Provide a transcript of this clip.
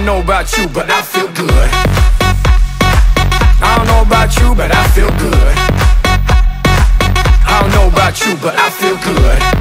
I don't know about you, but I feel good. I don't know about you, but I feel good. I don't know about you, but I feel good.